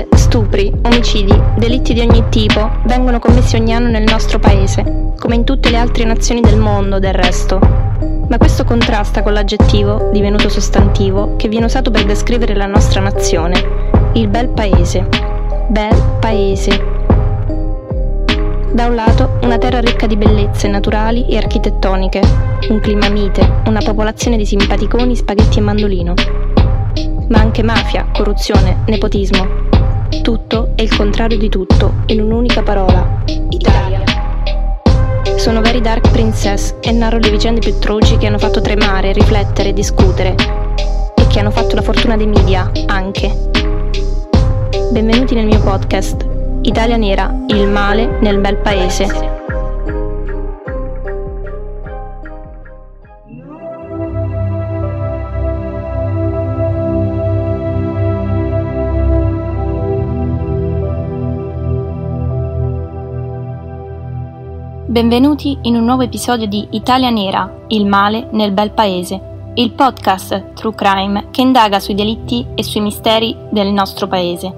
Violenze, stupri, omicidi, delitti di ogni tipo vengono commessi ogni anno nel nostro paese, come in tutte le altre nazioni del mondo del resto. Ma questo contrasta con l'aggettivo, divenuto sostantivo, che viene usato per descrivere la nostra nazione, il bel paese. Bel paese. Da un lato, una terra ricca di bellezze naturali e architettoniche, un clima mite, una popolazione di simpaticoni, spaghetti e mandolino ma anche mafia, corruzione, nepotismo. Tutto è il contrario di tutto, in un'unica parola. Italia. Sono veri Dark Princess e narro le vicende più atroci che hanno fatto tremare, riflettere, discutere e che hanno fatto la fortuna dei media, anche. Benvenuti nel mio podcast Italia Nera, il male nel bel paese. Benvenuti in un nuovo episodio di Italia Nera, il male nel bel paese, il podcast True Crime che indaga sui delitti e sui misteri del nostro paese.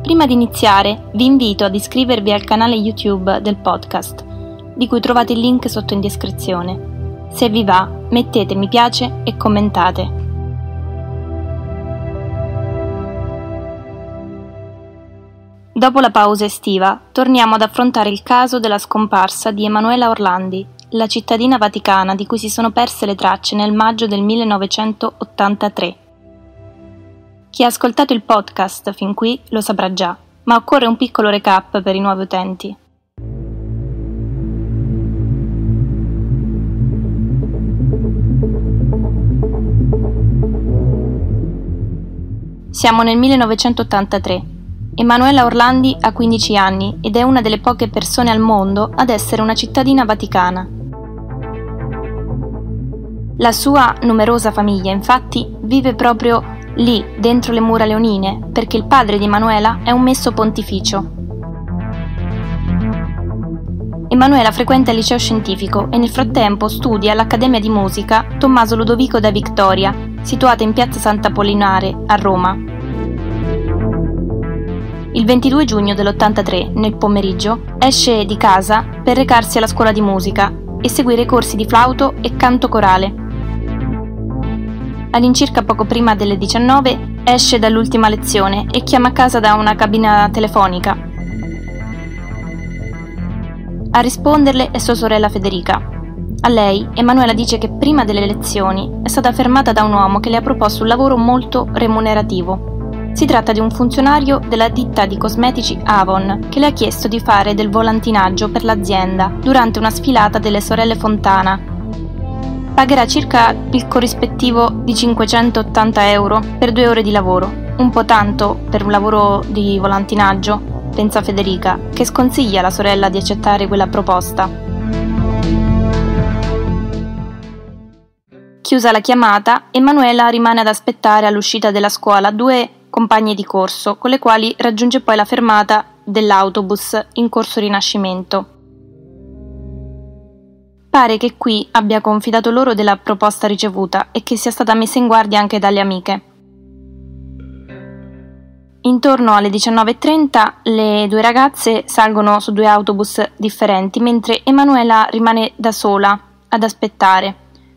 Prima di iniziare, vi invito ad iscrivervi al canale YouTube del podcast, di cui trovate il link sotto in descrizione. Se vi va, mettete mi piace e commentate. Dopo la pausa estiva, torniamo ad affrontare il caso della scomparsa di Emanuela Orlandi, la cittadina vaticana di cui si sono perse le tracce nel maggio del 1983. Chi ha ascoltato il podcast fin qui lo saprà già, ma occorre un piccolo recap per i nuovi utenti. Siamo nel 1983 Emanuela Orlandi ha 15 anni ed è una delle poche persone al mondo ad essere una cittadina vaticana. La sua numerosa famiglia, infatti, vive proprio lì, dentro le mura leonine, perché il padre di Emanuela è un messo pontificio. Emanuela frequenta il liceo scientifico e nel frattempo studia all'Accademia di Musica Tommaso Ludovico da Victoria, situata in piazza Sant'Apollinare, a Roma. Il 22 giugno dell'83, nel pomeriggio, esce di casa per recarsi alla scuola di musica e seguire corsi di flauto e canto corale. All'incirca poco prima delle 19 esce dall'ultima lezione e chiama a casa da una cabina telefonica. A risponderle è sua sorella Federica. A lei, Emanuela dice che prima delle lezioni è stata fermata da un uomo che le ha proposto un lavoro molto remunerativo si tratta di un funzionario della ditta di cosmetici Avon che le ha chiesto di fare del volantinaggio per l'azienda durante una sfilata delle sorelle Fontana. Pagherà circa il corrispettivo di 580 euro per due ore di lavoro, un po' tanto per un lavoro di volantinaggio, pensa Federica, che sconsiglia alla sorella di accettare quella proposta. Chiusa la chiamata, Emanuela rimane ad aspettare all'uscita della scuola due compagne di corso, con le quali raggiunge poi la fermata dell'autobus in corso Rinascimento. Pare che qui abbia confidato loro della proposta ricevuta e che sia stata messa in guardia anche dalle amiche. Intorno alle 19.30 le due ragazze salgono su due autobus differenti, mentre Emanuela rimane da sola ad aspettare.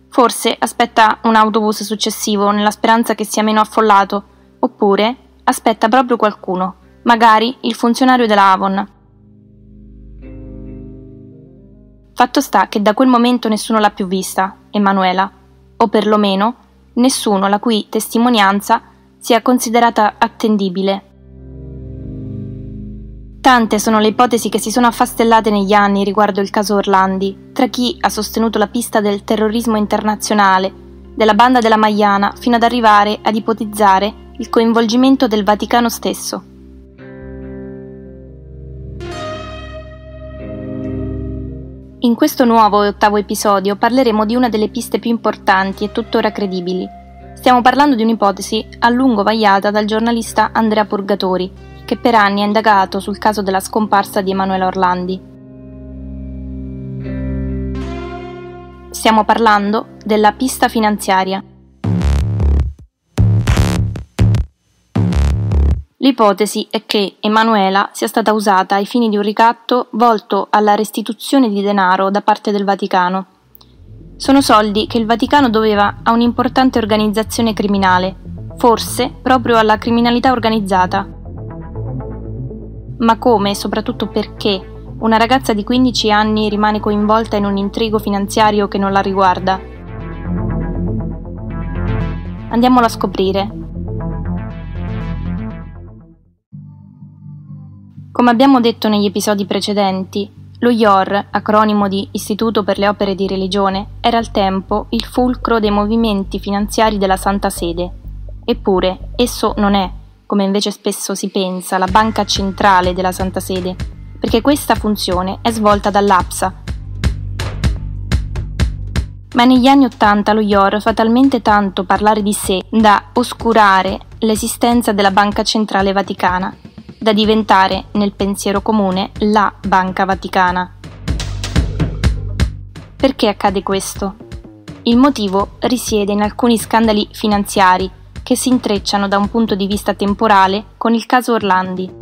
Forse aspetta un autobus successivo nella speranza che sia meno affollato Oppure aspetta proprio qualcuno, magari il funzionario della Avon. Fatto sta che da quel momento nessuno l'ha più vista, Emanuela, o perlomeno nessuno la cui testimonianza sia considerata attendibile. Tante sono le ipotesi che si sono affastellate negli anni riguardo il caso Orlandi, tra chi ha sostenuto la pista del terrorismo internazionale, della banda della Maiana, fino ad arrivare ad ipotizzare il coinvolgimento del Vaticano stesso. In questo nuovo e ottavo episodio parleremo di una delle piste più importanti e tuttora credibili. Stiamo parlando di un'ipotesi a lungo vagliata dal giornalista Andrea Purgatori, che per anni ha indagato sul caso della scomparsa di Emanuela Orlandi. Stiamo parlando della pista finanziaria. L'ipotesi è che Emanuela sia stata usata ai fini di un ricatto volto alla restituzione di denaro da parte del Vaticano. Sono soldi che il Vaticano doveva a un'importante organizzazione criminale, forse proprio alla criminalità organizzata. Ma come e soprattutto perché una ragazza di 15 anni rimane coinvolta in un intrigo finanziario che non la riguarda? Andiamolo a scoprire. Come abbiamo detto negli episodi precedenti, lo IOR, acronimo di Istituto per le opere di religione, era al tempo il fulcro dei movimenti finanziari della Santa Sede. Eppure, esso non è, come invece spesso si pensa, la banca centrale della Santa Sede, perché questa funzione è svolta dall'APSA. Ma negli anni Ottanta lo IOR fa talmente tanto parlare di sé da oscurare l'esistenza della Banca Centrale Vaticana da diventare, nel pensiero comune, la Banca Vaticana. Perché accade questo? Il motivo risiede in alcuni scandali finanziari che si intrecciano da un punto di vista temporale con il caso Orlandi.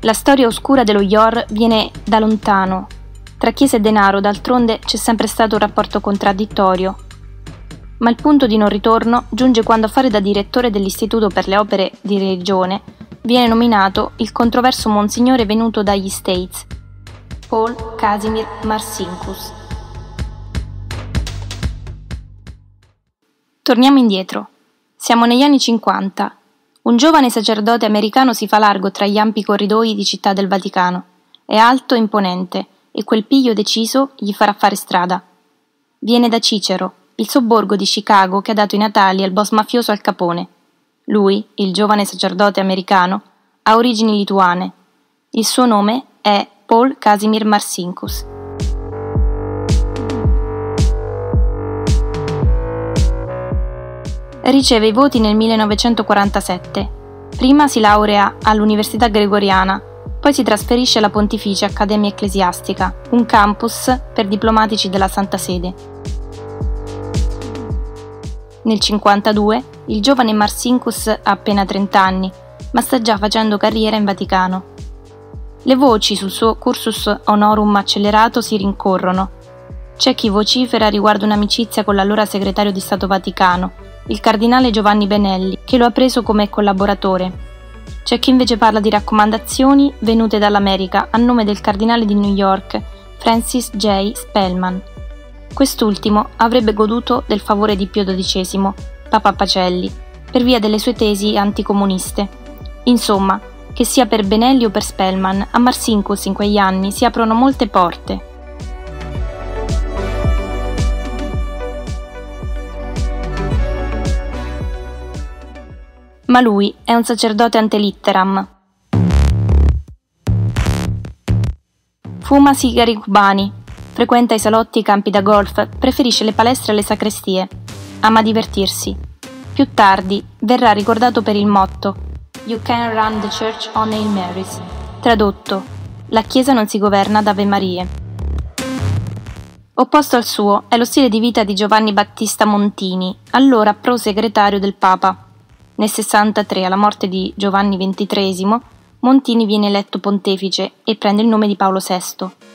La storia oscura dello IOR viene da lontano. Tra Chiesa e denaro, d'altronde, c'è sempre stato un rapporto contraddittorio, ma il punto di non ritorno giunge quando a fare da direttore dell'Istituto per le opere di religione viene nominato il controverso monsignore venuto dagli States, Paul Casimir Marcinkus. Torniamo indietro. Siamo negli anni 50. Un giovane sacerdote americano si fa largo tra gli ampi corridoi di Città del Vaticano. È alto e imponente e quel piglio deciso gli farà fare strada. Viene da Cicero, il sobborgo di Chicago che ha dato i natali al boss mafioso Al Capone. Lui, il giovane sacerdote americano, ha origini lituane. Il suo nome è Paul Casimir Marcinkus. Riceve i voti nel 1947. Prima si laurea all'Università Gregoriana, poi si trasferisce alla Pontificia Accademia Ecclesiastica, un campus per diplomatici della Santa Sede. Nel 52 il giovane Marcinkus ha appena 30 anni, ma sta già facendo carriera in Vaticano. Le voci sul suo cursus honorum accelerato si rincorrono. C'è chi vocifera riguardo un'amicizia con l'allora segretario di Stato Vaticano, il cardinale Giovanni Benelli, che lo ha preso come collaboratore. C'è chi invece parla di raccomandazioni venute dall'America a nome del cardinale di New York, Francis J. Spellman. Quest'ultimo avrebbe goduto del favore di Pio XII, Papa Pacelli, per via delle sue tesi anticomuniste. Insomma, che sia per Benelli o per Spellman, a Marcinkus in quegli anni si aprono molte porte. Ma lui è un sacerdote antelitteram. Fuma sigari cubani, Frequenta i salotti e i campi da golf, preferisce le palestre alle sacrestie. Ama divertirsi. Più tardi verrà ricordato per il motto You can run the church on Hail Marys. Tradotto, la Chiesa non si governa ad Ave Marie. Opposto al suo è lo stile di vita di Giovanni Battista Montini, allora prosegretario del Papa. Nel 63, alla morte di Giovanni XXIII, Montini viene eletto pontefice e prende il nome di Paolo VI.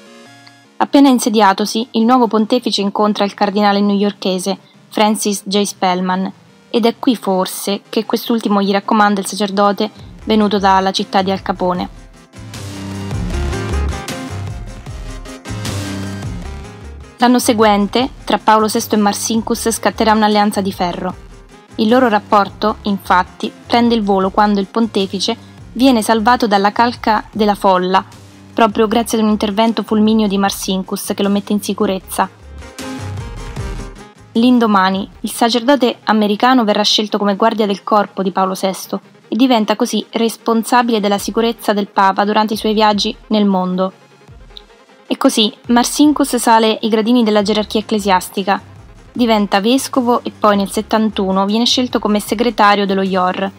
Appena insediatosi, il nuovo pontefice incontra il cardinale newyorkese Francis J. Spellman ed è qui forse che quest'ultimo gli raccomanda il sacerdote venuto dalla città di Al Capone. L'anno seguente, tra Paolo VI e Marcinkus scatterà un'alleanza di ferro. Il loro rapporto, infatti, prende il volo quando il pontefice viene salvato dalla calca della folla proprio grazie ad un intervento fulmineo di Marcinkus che lo mette in sicurezza. L'indomani, il sacerdote americano verrà scelto come guardia del corpo di Paolo VI e diventa così responsabile della sicurezza del Papa durante i suoi viaggi nel mondo. E così Marcinkus sale i gradini della gerarchia ecclesiastica, diventa vescovo e poi nel 71 viene scelto come segretario dello IOR,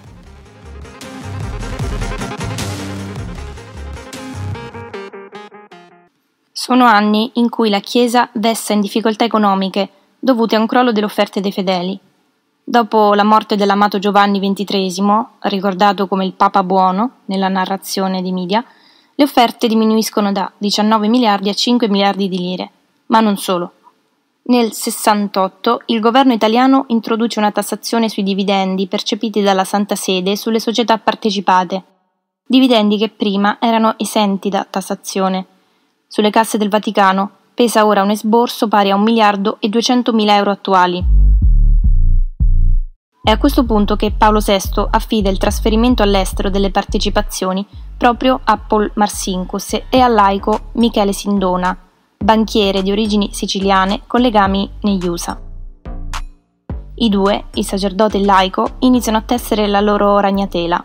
Sono anni in cui la Chiesa vessa in difficoltà economiche dovute a un crollo delle offerte dei fedeli. Dopo la morte dell'amato Giovanni XXIII, ricordato come il Papa Buono nella narrazione dei media, le offerte diminuiscono da 19 miliardi a 5 miliardi di lire, ma non solo. Nel 68 il governo italiano introduce una tassazione sui dividendi percepiti dalla Santa Sede sulle società partecipate, dividendi che prima erano esenti da tassazione. Sulle casse del Vaticano pesa ora un esborso pari a 1 miliardo e 200 mila euro attuali. È a questo punto che Paolo VI affida il trasferimento all'estero delle partecipazioni proprio a Paul Marsinkus e al laico Michele Sindona, banchiere di origini siciliane con legami negli USA. I due, il sacerdote e il laico, iniziano a tessere la loro ragnatela.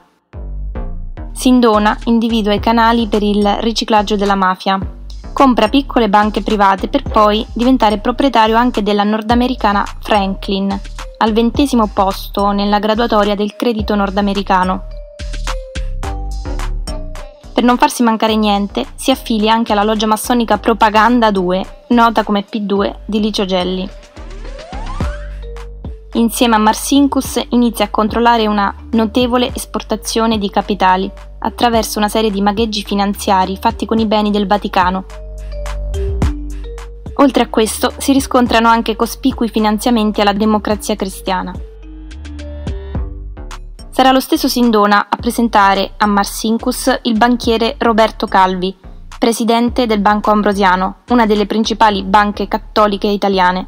Sindona individua i canali per il riciclaggio della mafia, compra piccole banche private per poi diventare proprietario anche della nordamericana Franklin, al ventesimo posto nella graduatoria del credito nordamericano. Per non farsi mancare niente, si affilia anche alla loggia massonica Propaganda 2, nota come P2 di Licio Gelli. Insieme a Marsinkus inizia a controllare una notevole esportazione di capitali attraverso una serie di magheggi finanziari fatti con i beni del Vaticano. Oltre a questo si riscontrano anche cospicui finanziamenti alla democrazia cristiana. Sarà lo stesso Sindona a presentare a Marsinkus il banchiere Roberto Calvi, presidente del Banco Ambrosiano, una delle principali banche cattoliche italiane.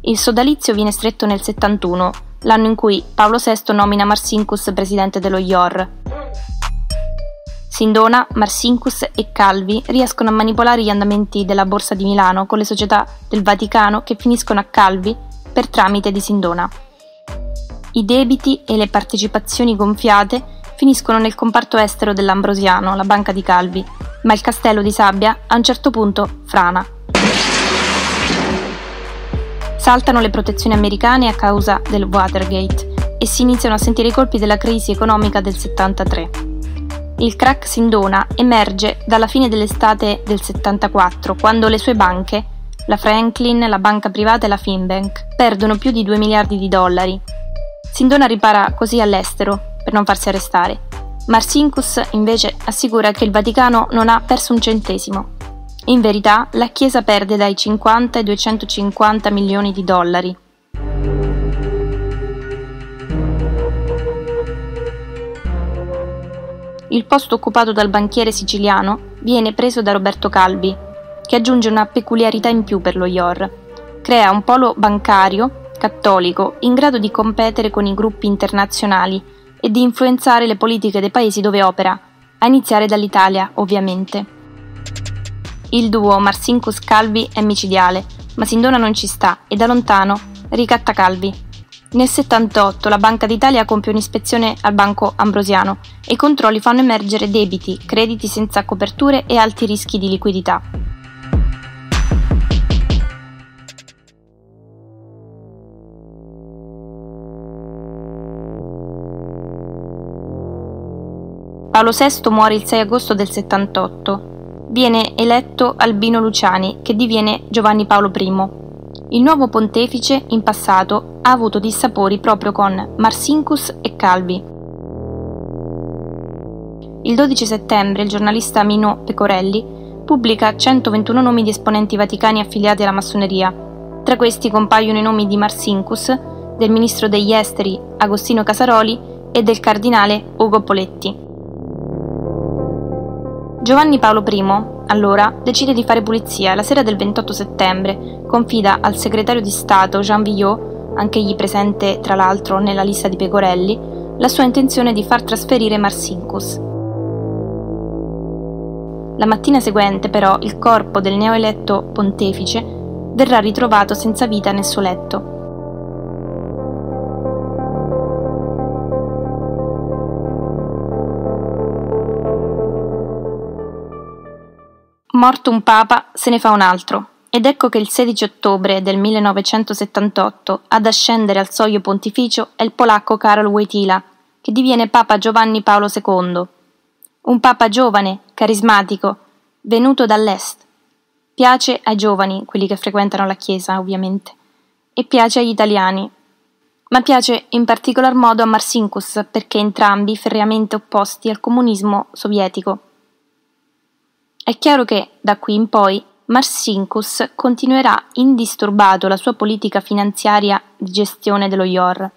Il sodalizio viene stretto nel 71, l'anno in cui Paolo VI nomina Marsinkus presidente dello IOR. Sindona, Marsinkus e Calvi riescono a manipolare gli andamenti della Borsa di Milano con le società del Vaticano che finiscono a Calvi per tramite di Sindona. I debiti e le partecipazioni gonfiate finiscono nel comparto estero dell'Ambrosiano, la banca di Calvi, ma il castello di Sabbia a un certo punto frana. Saltano le protezioni americane a causa del Watergate e si iniziano a sentire i colpi della crisi economica del 73. Il crack Sindona emerge dalla fine dell'estate del 74, quando le sue banche, la Franklin, la banca privata e la Finbank, perdono più di 2 miliardi di dollari Sindona ripara così all'estero per non farsi arrestare. Marsinkus invece assicura che il Vaticano non ha perso un centesimo. In verità, la Chiesa perde dai 50 ai 250 milioni di dollari. Il posto occupato dal banchiere siciliano viene preso da Roberto Calvi, che aggiunge una peculiarità in più per lo IOR. Crea un polo bancario cattolico in grado di competere con i gruppi internazionali e di influenzare le politiche dei paesi dove opera, a iniziare dall'Italia, ovviamente. Il duo Marsinkus Calvi è micidiale, ma Sindona non ci sta e da lontano ricatta Calvi. Nel 78 la Banca d'Italia compie un'ispezione al Banco Ambrosiano e i controlli fanno emergere debiti, crediti senza coperture e alti rischi di liquidità. Paolo VI muore il 6 agosto del 78. Viene eletto Albino Luciani, che diviene Giovanni Paolo I. Il nuovo pontefice, in passato, ha avuto dissapori proprio con Marsinkus e Calvi. Il 12 settembre il giornalista Mino Pecorelli pubblica 121 nomi di esponenti vaticani affiliati alla massoneria. Tra questi compaiono i nomi di Marsinkus, del ministro degli esteri Agostino Casaroli e del cardinale Ugo Poletti. Giovanni Paolo I, allora, decide di fare pulizia la sera del 28 settembre confida al segretario di Stato Jean Villot, anch'egli presente tra l'altro nella lista di Pecorelli, la sua intenzione di far trasferire Marsinkus. La mattina seguente, però, il corpo del neoeletto pontefice verrà ritrovato senza vita nel suo letto. Morto un papa, se ne fa un altro. Ed ecco che il 16 ottobre del 1978 ad ascendere al soglio pontificio è il polacco Karol Wojtyla, che diviene Papa Giovanni Paolo II. Un papa giovane, carismatico, venuto dall'est. Piace ai giovani, quelli che frequentano la Chiesa, ovviamente, e piace agli italiani. ma piace in particolar modo a Marcinkus perché entrambi ferreamente opposti al comunismo sovietico. È chiaro che, da qui in poi, Marcinkus continuerà indisturbato la sua politica finanziaria di gestione dello IOR.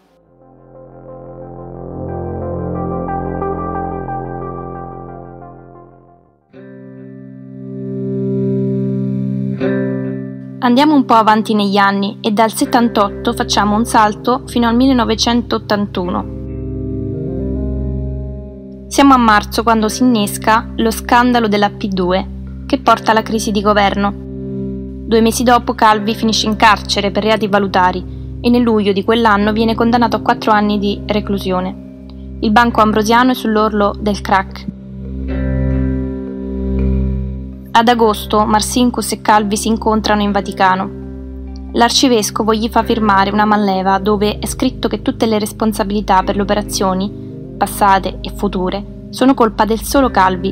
Andiamo un po' avanti negli anni e dal 78 facciamo un salto fino al 1981. Siamo a marzo quando si innesca lo scandalo della P2 che porta alla crisi di governo. Due mesi dopo Calvi finisce in carcere per reati valutari e nel luglio di quell'anno viene condannato a quattro anni di reclusione. Il banco ambrosiano è sull'orlo del crack ad agosto Marcinkus e Calvi si incontrano in Vaticano. L'arcivescovo gli fa firmare una manleva dove è scritto che tutte le responsabilità per le operazioni, passate e future, sono colpa del solo Calvi.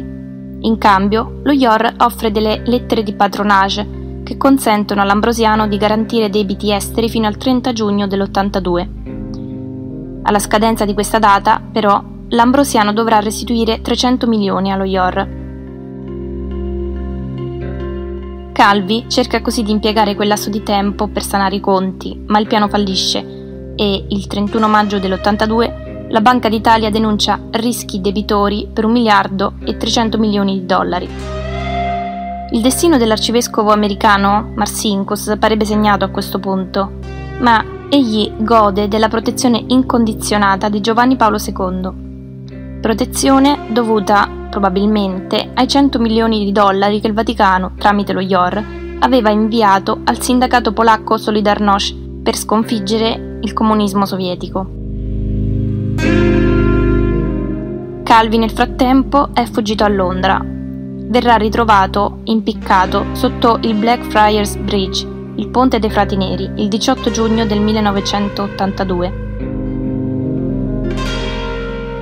In cambio, lo IOR offre delle lettere di patronage che consentono all'Ambrosiano di garantire debiti esteri fino al 30 giugno dell'82. Alla scadenza di questa data, però, l'Ambrosiano dovrà restituire 300 milioni allo IOR Calvi cerca così di impiegare quel lasso di tempo per sanare i conti, ma il piano fallisce e il 31 maggio dell'82 la Banca d'Italia denuncia rischi debitori per un miliardo e 300 milioni di dollari. Il destino dell'arcivescovo americano, Marcinkus, parebbe segnato a questo punto, ma egli gode della protezione incondizionata di Giovanni Paolo II. Protezione dovuta probabilmente, ai 100 milioni di dollari che il Vaticano, tramite lo IOR, aveva inviato al sindacato polacco Solidarność per sconfiggere il comunismo sovietico. Calvi nel frattempo è fuggito a Londra. Verrà ritrovato impiccato sotto il Blackfriars Bridge, il ponte dei Frati Neri, il 18 giugno del 1982.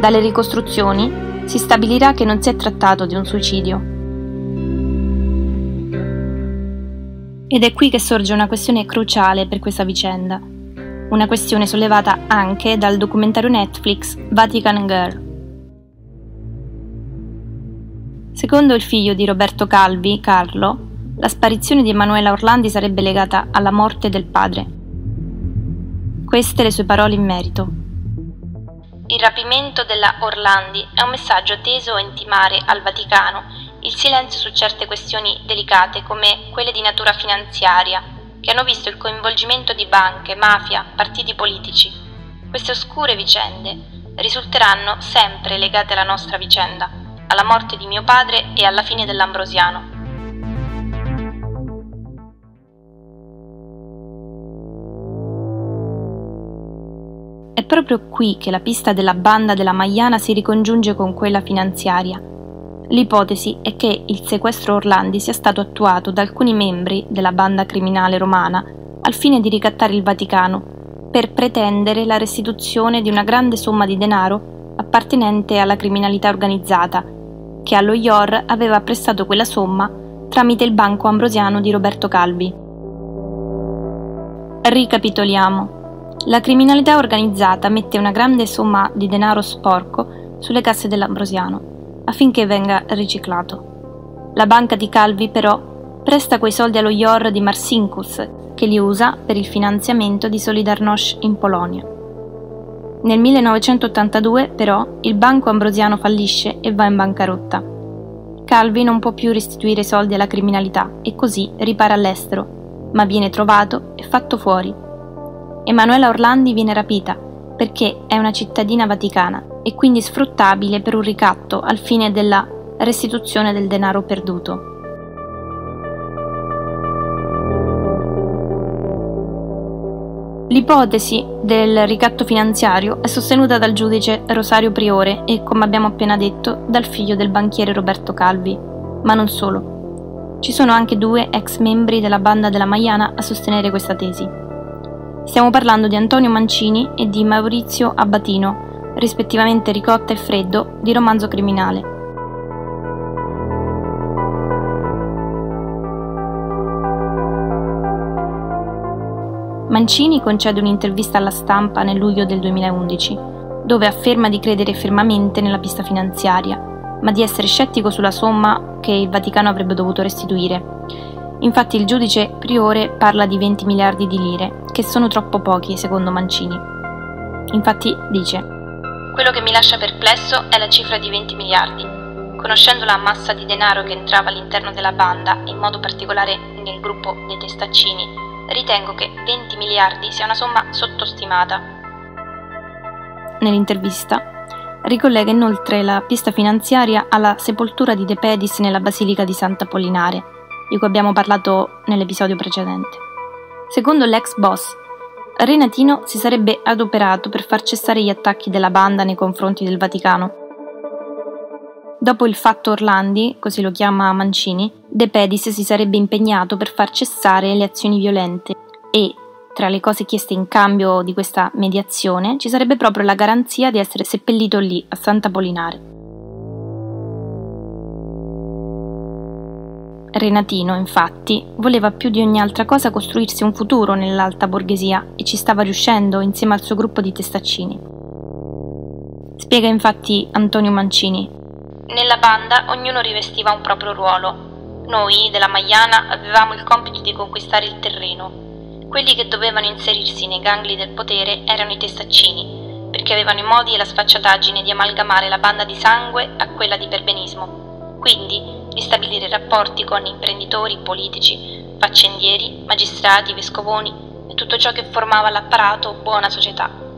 Dalle ricostruzioni si stabilirà che non si è trattato di un suicidio. Ed è qui che sorge una questione cruciale per questa vicenda, una questione sollevata anche dal documentario Netflix Vatican Girl. Secondo il figlio di Roberto Calvi, Carlo, la sparizione di Emanuela Orlandi sarebbe legata alla morte del padre. Queste le sue parole in merito. Il rapimento della Orlandi è un messaggio teso a intimare al Vaticano il silenzio su certe questioni delicate come quelle di natura finanziaria, che hanno visto il coinvolgimento di banche, mafia, partiti politici. Queste oscure vicende risulteranno sempre legate alla nostra vicenda, alla morte di mio padre e alla fine dell'Ambrosiano. È proprio qui che la pista della banda della Maiana si ricongiunge con quella finanziaria. L'ipotesi è che il sequestro Orlandi sia stato attuato da alcuni membri della banda criminale romana al fine di ricattare il Vaticano per pretendere la restituzione di una grande somma di denaro appartenente alla criminalità organizzata, che allo IOR aveva prestato quella somma tramite il banco ambrosiano di Roberto Calvi. Ricapitoliamo. La criminalità organizzata mette una grande somma di denaro sporco sulle casse dell'Ambrosiano affinché venga riciclato. La banca di Calvi però presta quei soldi allo IOR di Marcinkus che li usa per il finanziamento di Solidarność in Polonia. Nel 1982 però il banco ambrosiano fallisce e va in bancarotta. Calvi non può più restituire i soldi alla criminalità e così ripara all'estero, ma viene trovato e fatto fuori Emanuela Orlandi viene rapita perché è una cittadina vaticana e quindi sfruttabile per un ricatto al fine della restituzione del denaro perduto. L'ipotesi del ricatto finanziario è sostenuta dal giudice Rosario Priore e, come abbiamo appena detto, dal figlio del banchiere Roberto Calvi, ma non solo. Ci sono anche due ex membri della banda della Maiana a sostenere questa tesi. Stiamo parlando di Antonio Mancini e di Maurizio Abbatino, rispettivamente Ricotta e Freddo, di Romanzo Criminale. Mancini concede un'intervista alla stampa nel luglio del 2011, dove afferma di credere fermamente nella pista finanziaria, ma di essere scettico sulla somma che il Vaticano avrebbe dovuto restituire. Infatti il giudice priore parla di 20 miliardi di lire, che sono troppo pochi secondo Mancini. Infatti dice, quello che mi lascia perplesso è la cifra di 20 miliardi. Conoscendo la massa di denaro che entrava all'interno della banda, in modo particolare nel gruppo dei testaccini, ritengo che 20 miliardi sia una somma sottostimata. Nell'intervista ricollega inoltre la pista finanziaria alla sepoltura di De Pedis nella Basilica di Sant'Apollinare, di cui abbiamo parlato nell'episodio precedente. Secondo l'ex boss, Renatino si sarebbe adoperato per far cessare gli attacchi della banda nei confronti del Vaticano Dopo il fatto Orlandi, così lo chiama Mancini, De Pedis si sarebbe impegnato per far cessare le azioni violente e, tra le cose chieste in cambio di questa mediazione, ci sarebbe proprio la garanzia di essere seppellito lì, a Santa Polinare. Renatino, infatti, voleva più di ogni altra cosa costruirsi un futuro nell'alta borghesia e ci stava riuscendo insieme al suo gruppo di testaccini. Spiega infatti Antonio Mancini, nella banda ognuno rivestiva un proprio ruolo. Noi, della Maiana, avevamo il compito di conquistare il terreno. Quelli che dovevano inserirsi nei gangli del potere erano i testaccini, perché avevano i modi e la sfacciataggine di amalgamare la banda di sangue a quella di perbenismo, quindi di stabilire rapporti con imprenditori, politici, faccendieri, magistrati, vescovoni e tutto ciò che formava l'apparato buona società.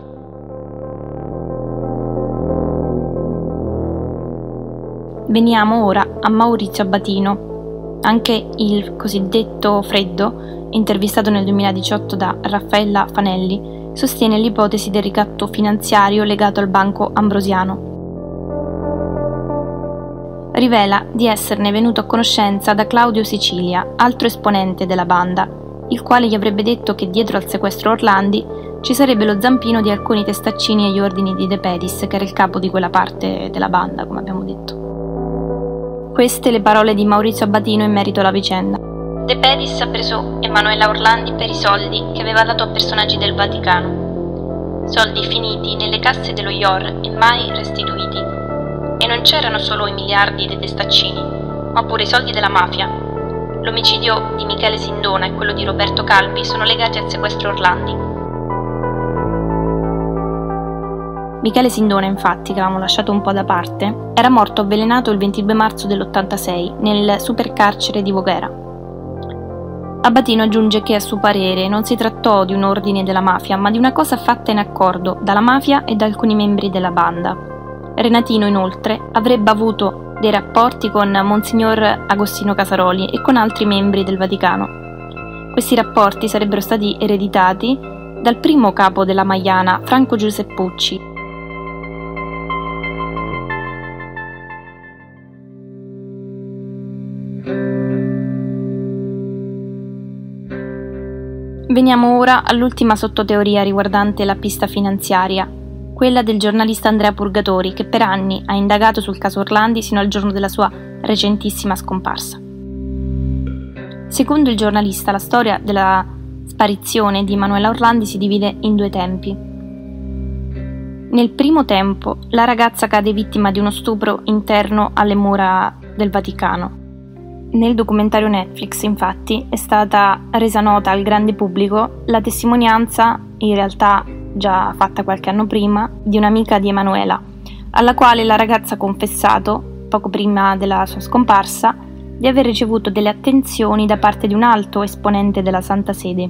Veniamo ora a Maurizio Abbatino, anche il cosiddetto Freddo, intervistato nel 2018 da Raffaella Fanelli, sostiene l'ipotesi del ricatto finanziario legato al banco ambrosiano. Rivela di esserne venuto a conoscenza da Claudio Sicilia, altro esponente della banda, il quale gli avrebbe detto che dietro al sequestro Orlandi ci sarebbe lo zampino di alcuni testaccini agli ordini di De Pedis, che era il capo di quella parte della banda, come abbiamo detto. Queste le parole di Maurizio Abbatino in merito alla vicenda. De Pedis ha preso Emanuela Orlandi per i soldi che aveva dato a personaggi del Vaticano. Soldi finiti nelle casse dello IOR e mai restituiti. E non c'erano solo i miliardi dei testaccini, ma pure i soldi della mafia. L'omicidio di Michele Sindona e quello di Roberto Calvi sono legati al sequestro Orlandi. Michele Sindona, infatti, che avevamo lasciato un po' da parte, era morto avvelenato il 22 marzo dell'86 nel supercarcere di Voghera. Abatino aggiunge che a suo parere non si trattò di un ordine della mafia, ma di una cosa fatta in accordo dalla mafia e da alcuni membri della banda. Renatino, inoltre, avrebbe avuto dei rapporti con Monsignor Agostino Casaroli e con altri membri del Vaticano. Questi rapporti sarebbero stati ereditati dal primo capo della Maiana, Franco Giuseppucci, Veniamo ora all'ultima sottoteoria riguardante la pista finanziaria, quella del giornalista Andrea Purgatori, che per anni ha indagato sul caso Orlandi sino al giorno della sua recentissima scomparsa. Secondo il giornalista, la storia della sparizione di Emanuela Orlandi si divide in due tempi. Nel primo tempo, la ragazza cade vittima di uno stupro interno alle mura del Vaticano nel documentario Netflix, infatti, è stata resa nota al grande pubblico la testimonianza, in realtà già fatta qualche anno prima, di un'amica di Emanuela, alla quale la ragazza ha confessato, poco prima della sua scomparsa, di aver ricevuto delle attenzioni da parte di un alto esponente della Santa Sede.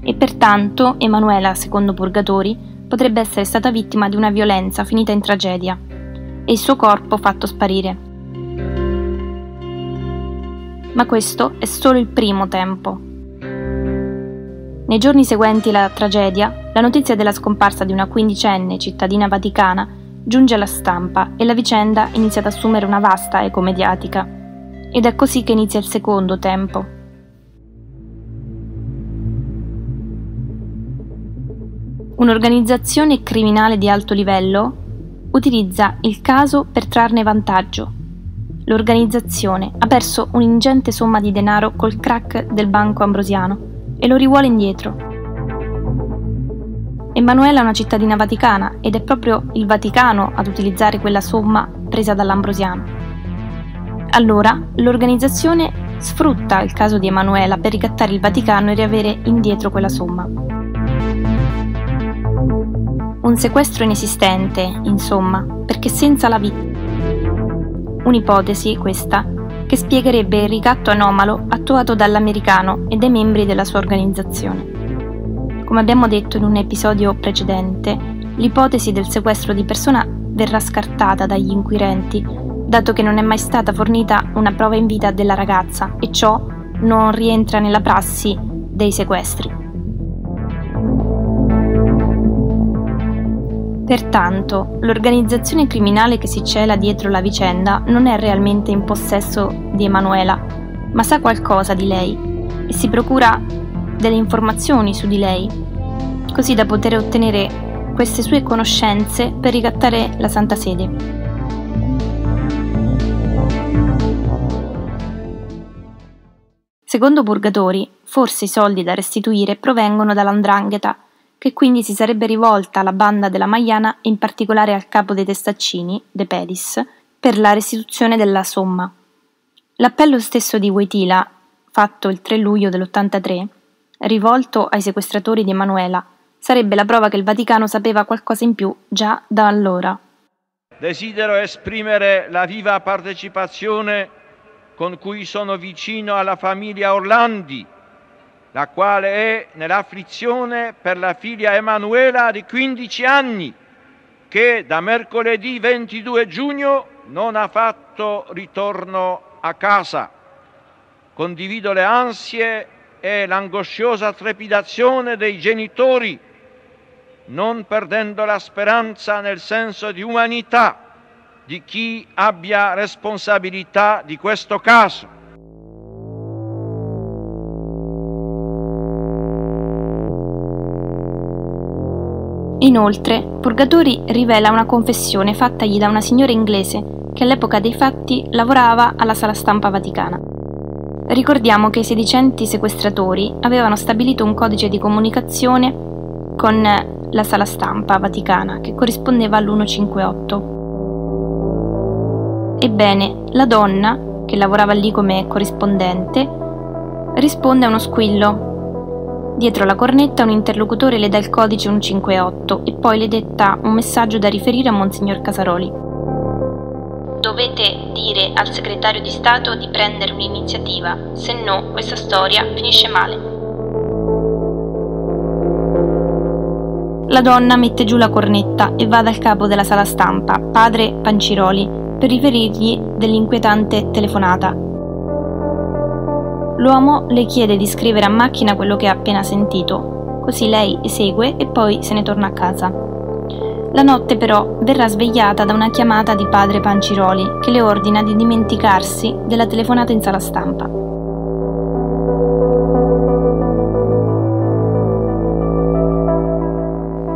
E pertanto Emanuela, secondo Purgatori, potrebbe essere stata vittima di una violenza finita in tragedia e il suo corpo fatto sparire ma questo è solo il primo tempo. Nei giorni seguenti la tragedia, la notizia della scomparsa di una quindicenne cittadina vaticana giunge alla stampa e la vicenda inizia ad assumere una vasta eco mediatica. Ed è così che inizia il secondo tempo. Un'organizzazione criminale di alto livello utilizza il caso per trarne vantaggio L'organizzazione ha perso un'ingente somma di denaro col crack del banco ambrosiano e lo rivuole indietro. Emanuela è una cittadina vaticana ed è proprio il Vaticano ad utilizzare quella somma presa dall'Ambrosiano. Allora, l'organizzazione sfrutta il caso di Emanuela per ricattare il Vaticano e riavere indietro quella somma. Un sequestro inesistente, insomma, perché senza la vita. Un'ipotesi, questa, che spiegherebbe il ricatto anomalo attuato dall'americano e dai membri della sua organizzazione. Come abbiamo detto in un episodio precedente, l'ipotesi del sequestro di persona verrà scartata dagli inquirenti, dato che non è mai stata fornita una prova in vita della ragazza e ciò non rientra nella prassi dei sequestri. Pertanto, l'organizzazione criminale che si cela dietro la vicenda non è realmente in possesso di Emanuela, ma sa qualcosa di lei e si procura delle informazioni su di lei, così da poter ottenere queste sue conoscenze per ricattare la Santa Sede. Secondo Purgatori, forse i soldi da restituire provengono dall'andrangheta che quindi si sarebbe rivolta alla banda della Maiana e in particolare al capo dei testaccini, De Pedis, per la restituzione della somma. L'appello stesso di Wojtyla, fatto il 3 luglio dell'83, rivolto ai sequestratori di Emanuela, sarebbe la prova che il Vaticano sapeva qualcosa in più già da allora. Desidero esprimere la viva partecipazione con cui sono vicino alla famiglia Orlandi la quale è nell'afflizione per la figlia Emanuela di 15 anni, che da mercoledì 22 giugno non ha fatto ritorno a casa. Condivido le ansie e l'angosciosa trepidazione dei genitori, non perdendo la speranza nel senso di umanità di chi abbia responsabilità di questo caso. Inoltre, Purgatori rivela una confessione fattagli da una signora inglese che all'epoca dei fatti lavorava alla sala stampa vaticana. Ricordiamo che i sedicenti sequestratori avevano stabilito un codice di comunicazione con la sala stampa vaticana che corrispondeva all'158. Ebbene, la donna, che lavorava lì come corrispondente, risponde a uno squillo Dietro la cornetta un interlocutore le dà il codice 158 e poi le detta un messaggio da riferire a Monsignor Casaroli. Dovete dire al segretario di Stato di prendere un'iniziativa, se no questa storia finisce male. La donna mette giù la cornetta e va dal capo della sala stampa, padre Panciroli, per riferirgli dell'inquietante telefonata L'uomo le chiede di scrivere a macchina quello che ha appena sentito, così lei esegue e poi se ne torna a casa. La notte però verrà svegliata da una chiamata di padre Panciroli che le ordina di dimenticarsi della telefonata in sala stampa.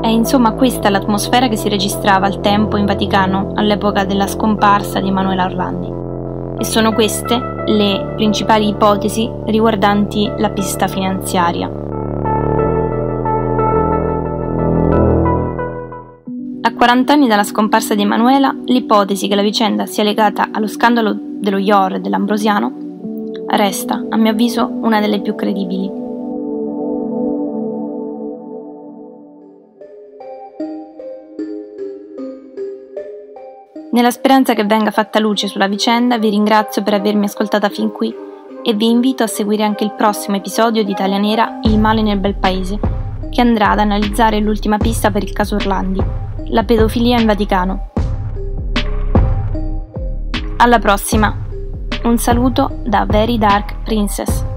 È insomma questa l'atmosfera che si registrava al tempo in Vaticano all'epoca della scomparsa di Emanuela Orlandi. E sono queste le principali ipotesi riguardanti la pista finanziaria. A 40 anni dalla scomparsa di Emanuela, l'ipotesi che la vicenda sia legata allo scandalo dello IOR e dell'Ambrosiano resta, a mio avviso, una delle più credibili. Nella speranza che venga fatta luce sulla vicenda, vi ringrazio per avermi ascoltata fin qui e vi invito a seguire anche il prossimo episodio di Italia Nera Il male nel bel paese, che andrà ad analizzare l'ultima pista per il caso Orlandi, la pedofilia in Vaticano. Alla prossima! Un saluto da Very Dark Princess.